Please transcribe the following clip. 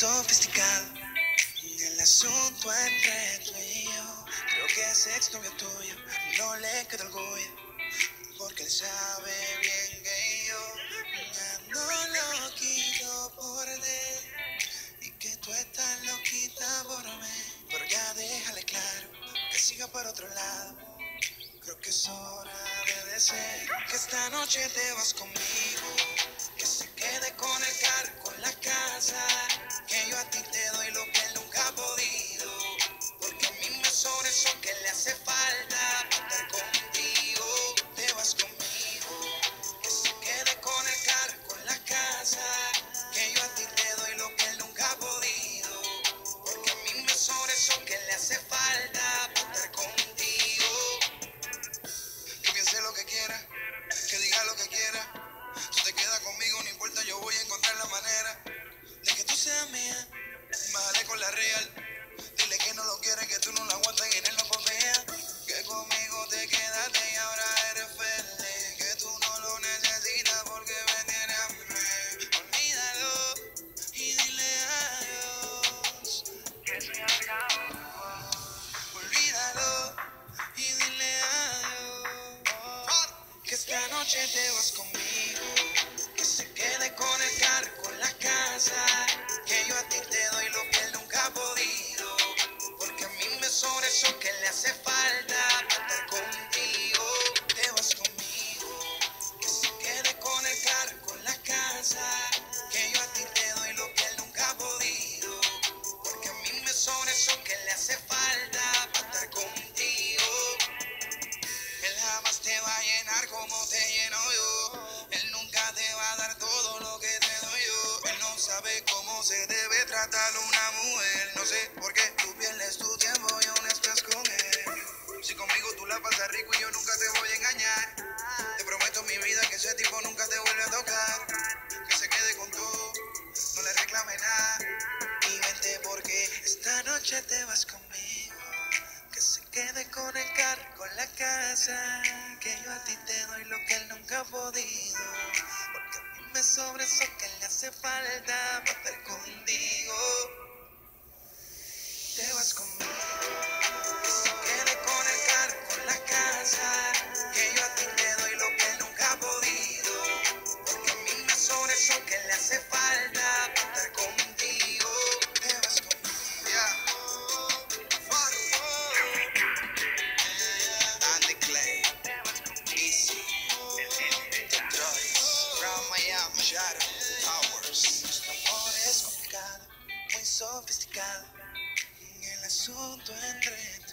sofisticado. El asunto entre tú y yo, creo que es ex novio tuyo, no le queda orgullo, porque él sabe bien que yo no lo quito por él y que tú estás loquita por mí. Pero ya déjale claro que siga por otro lado. Creo que es hora de decir que esta noche te vas conmigo, Que se quede con el carro, con la casa. Que yo a ti te doy lo que él nunca ha podido. Porque a mí me sobre eso que le hace falta sabe cómo se debe tratar una mujer. No sé por qué tú pierdes tu tiempo y aún estás con él. Si conmigo tú la pasas rico y yo nunca te voy a engañar. Te prometo mi vida que ese tipo nunca te vuelve a tocar. Que se quede con todo, no le reclame nada. Y vente porque esta noche te vas conmigo. Que se quede con el carro, con la casa. Que yo a ti te doy lo que él nunca ha podido. Porque a mí me sobre eso que le hace falta estar contigo. Complicado. El asunto entre